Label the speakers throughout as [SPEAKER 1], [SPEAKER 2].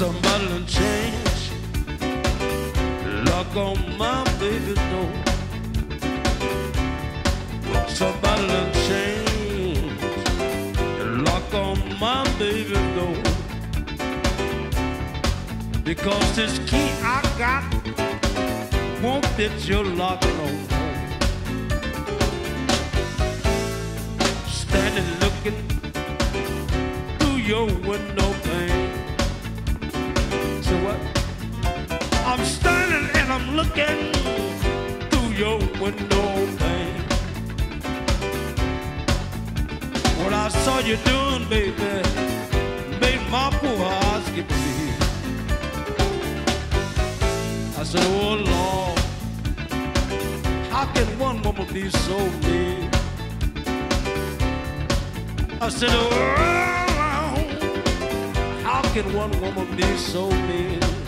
[SPEAKER 1] somebody done change. Lock on my baby door. Somebody done change. Lock on my baby door. Because this key I got won't fit your lock no more. Standing looking through your window looking through your window pane. What I saw you doing, baby, made my poor heart skip a. I said, oh Lord, how can one woman be so mean? I said, oh, how can one woman be so mean?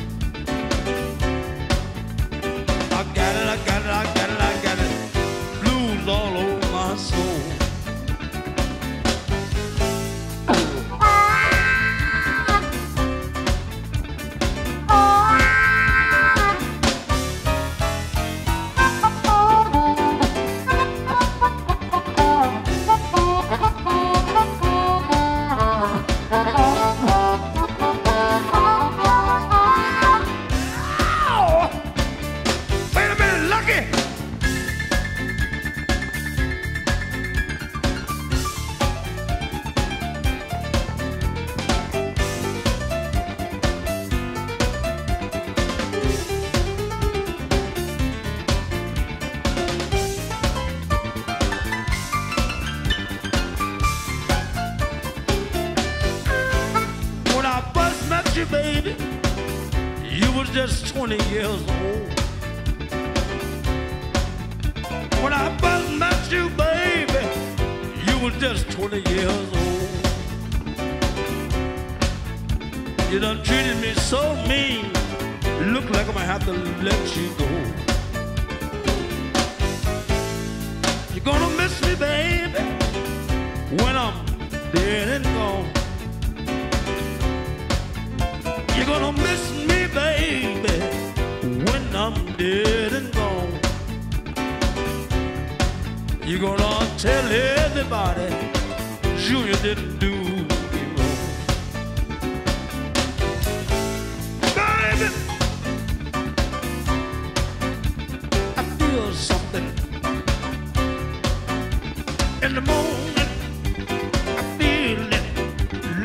[SPEAKER 1] You, baby, you was just 20 years old. When I first met you, baby, you was just 20 years old. You done treated me so mean, look like I'm gonna have to let you go. You're gonna miss me, baby, when I'm dead and gone. somebody didn't do me wrong. Baby, I feel something in the morning. I feel it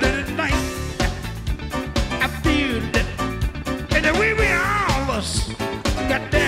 [SPEAKER 1] late at night. I feel it the. Goddamn.